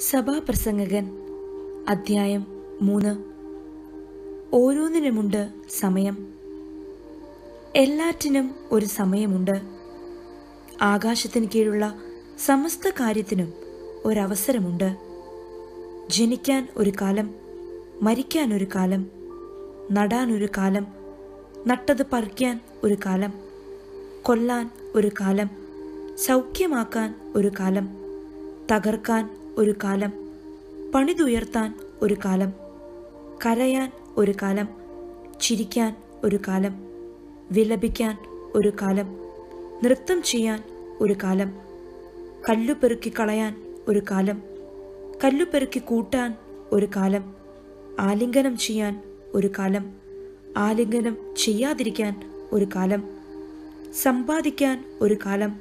സഭാപ്രസംഗകൻ അധ്യായം മൂന്ന്. ഓരോന്നിനുമുണ്ട് സമയം. എല്ലാറ്റിനും ഒരു സമയമുണ്ട്. ആകാശത്തിന് കീഴുള്ള സമസ്ത കാര്യത്തിനും ഒരവസരമുണ്ട്. ജനിക്കാൻ ഒരു കാലം മരിക്കാൻ ഒരു കാലം നടാൻ ഒരു കാലം നട്ടത് പറിക്കാൻ ഒരു കാലം കൊല്ലാൻ ഒരു കാലം സൗഖ്യമാക്കാൻ ഒരു കാലം തകർക്കാൻ ഒരു കാലം പണിതുയർത്താൻ ഒരു കാലം കരയാൻ ഒരു കാലം ചിരിക്കാൻ ഒരു കാലം വിലപിക്കാൻ ഒരു കാലം നൃത്തം ചെയ്യാൻ ഒരു കാലം കല്ലുപെറുക്കി കളയാൻ ഒരു കാലം കല്ലുപെറുക്കി കൂട്ടാൻ ഒരു കാലം ആലിംഗനം ചെയ്യാൻ ഒരു കാലം ആലിംഗനം ചെയ്യാതിരിക്കാൻ ഒരു കാലം സമ്പാദിക്കാൻ ഒരു കാലം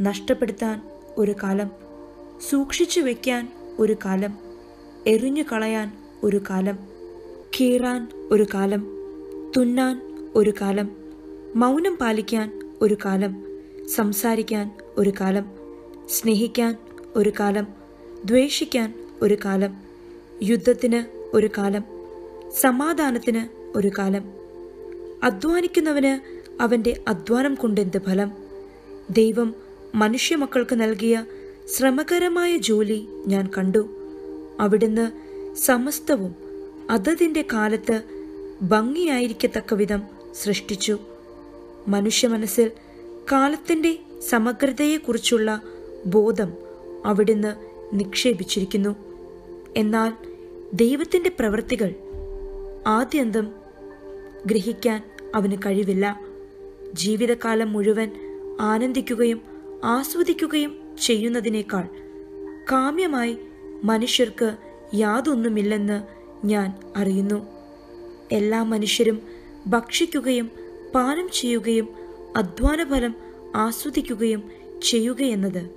നഷ്ടപ്പെടുത്താൻ ഒരു കാലം സൂക്ഷിച്ചു വയ്ക്കാൻ ഒരു കാലം എറിഞ്ഞു കളയാൻ ഒരു കാലം കീറാൻ ഒരു കാലം തുന്നാൻ ഒരു കാലം മൗനം പാലിക്കാൻ ഒരു കാലം സംസാരിക്കാൻ ഒരു കാലം സ്നേഹിക്കാൻ ഒരു കാലം ദ്വേഷിക്കാൻ ഒരു കാലം യുദ്ധത്തിന് ഒരു കാലം സമാധാനത്തിന് ഒരു കാലം. അധ്വാനിക്കുന്നവന് അവന്റെ അധ്വാനം കൊണ്ടെന്ത് ഫലം? ദൈവം മനുഷ്യമക്കൾക്ക് നൽകിയ ശ്രമകരമായ ജോലി ഞാൻ കണ്ടു. അവിടുന്ന് സമസ്തവും അതതിന്റെ കാലത്ത് ഭംഗിയായിരിക്കത്തക്ക വിധം സൃഷ്ടിച്ചു. മനുഷ്യ മനസ്സിൽ കാലത്തിന്റെ സമഗ്രതയെക്കുറിച്ചുള്ള ബോധം അവിടുന്ന് നിക്ഷേപിച്ചിരിക്കുന്നു. എന്നാൽ ദൈവത്തിന്റെ പ്രവൃത്തികൾ ആദ്യന്തം ഗ്രഹിക്കാൻ അവന് കഴിവില്ല. ജീവിതകാലം മുഴുവൻ ആനന്ദിക്കുകയും ആസ്വദിക്കുകയും ചെയ്യുന്നതിനേക്കാൾ കാമ്യമായി മനുഷ്യർക്ക് യാതൊന്നുമില്ലെന്ന് ഞാൻ അറിയുന്നു. എല്ലാ മനുഷ്യരും ഭക്ഷിക്കുകയും പാനം ചെയ്യുകയും അധ്വാനഫലം ആസ്വദിക്കുകയും ചെയ്യുകയെന്നത്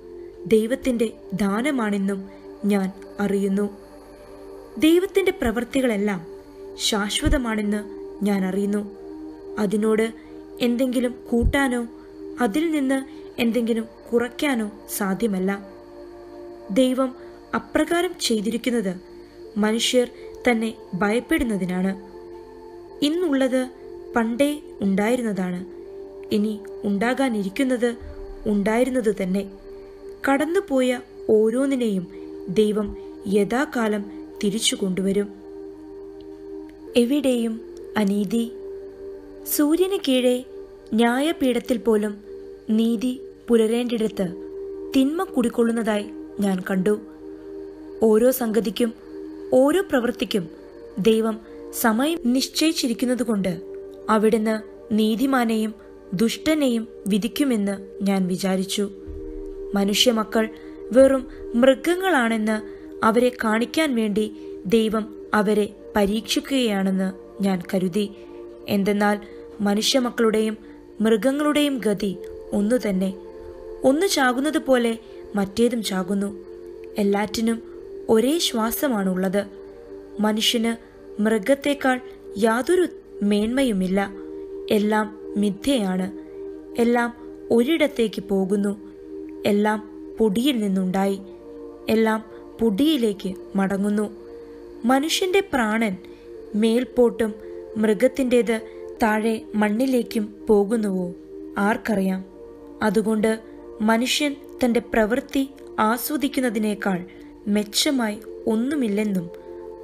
ദൈവത്തിന്റെ ദാനമാണെന്നും ഞാൻ അറിയുന്നു. ദൈവത്തിന്റെ പ്രവൃത്തികളെല്ലാം ശാശ്വതമാണെന്ന് ഞാൻ അറിയുന്നു. അതിനോട് എന്തെങ്കിലും കൂട്ടാനോ അതിൽ നിന്ന് എന്തെങ്കിലും കുറയ്ക്കാനോ സാധ്യമല്ല. ദൈവം അപ്രകാരം ചെയ്തിരിക്കുന്നത് മനുഷ്യർ തന്നെ ഭയപ്പെടുന്നതിനാണ്. ഇന്നുള്ളത് പണ്ടേ ഉണ്ടായിരുന്നതാണ്. ഇനി ഉണ്ടാകാനിരിക്കുന്നത് ഉണ്ടായിരുന്നത് തന്നെ. കടന്നുപോയ ഓരോന്നിനെയും ദൈവം യഥാകാലം തിരിച്ചു കൊണ്ടുവരും. എവിടെയും അനീതി. സൂര്യന് കീഴേ ന്യായപീഠത്തിൽ പോലും നീതി പുലരേണ്ടിടത്ത് തിന്മ കുടിക്കൊള്ളുന്നതായി ഞാൻ കണ്ടു. ഓരോ സംഗതിക്കും ഓരോ പ്രവൃത്തിക്കും ദൈവം സമയം നിശ്ചയിച്ചിരിക്കുന്നതുകൊണ്ട് അവിടുന്ന് നീതിമാനെയും ദുഷ്ടനെയും വിധിക്കുമെന്ന് ഞാൻ വിചാരിച്ചു. മനുഷ്യമക്കൾ വെറും മൃഗങ്ങളാണെന്ന് അവരെ കാണിക്കാൻ വേണ്ടി ദൈവം അവരെ പരീക്ഷിക്കുകയാണെന്ന് ഞാൻ കരുതി. എന്തെന്നാൽ മനുഷ്യമക്കളുടെയും മൃഗങ്ങളുടെയും ഗതി ഒന്നു തന്നെ. ഒന്ന് ചാകുന്നത് പോലെ മറ്റേതും ചാകുന്നു. എല്ലാറ്റിനും ഒരേ ശ്വാസമാണുള്ളത്. മനുഷ്യന് മൃഗത്തെക്കാൾ യാതൊരു മേന്മയുമില്ല. എല്ലാം മിഥ്യയാണ്. എല്ലാം ഒരിടത്തേക്ക് പോകുന്നു. എല്ലാം പൊടിയിൽ നിന്നുണ്ടായി. എല്ലാം പൊടിയിലേക്ക് മടങ്ങുന്നു. മനുഷ്യന്റെ പ്രാണൻ മേൽപോട്ടും മൃഗത്തിന്റെത് താഴെ മണ്ണിലേക്കും പോകുന്നുവോ? ആർക്കറിയാം. അതുകൊണ്ട് മനുഷ്യൻ തന്റെ പ്രവൃത്തി ആസ്വദിക്കുന്നതിനേക്കാൾ മെച്ചമായി ഒന്നുമില്ലെന്നും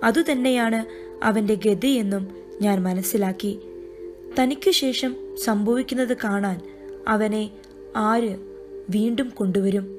അതുതന്നെയാണ് അവന്റെ ഗതിയെന്നും ഞാൻ മനസ്സിലാക്കി. തനിക്കു ശേഷം സംഭവിക്കുന്നത് കാണാൻ അവനെ ആര് വീണ്ടും കൊണ്ടുവരും?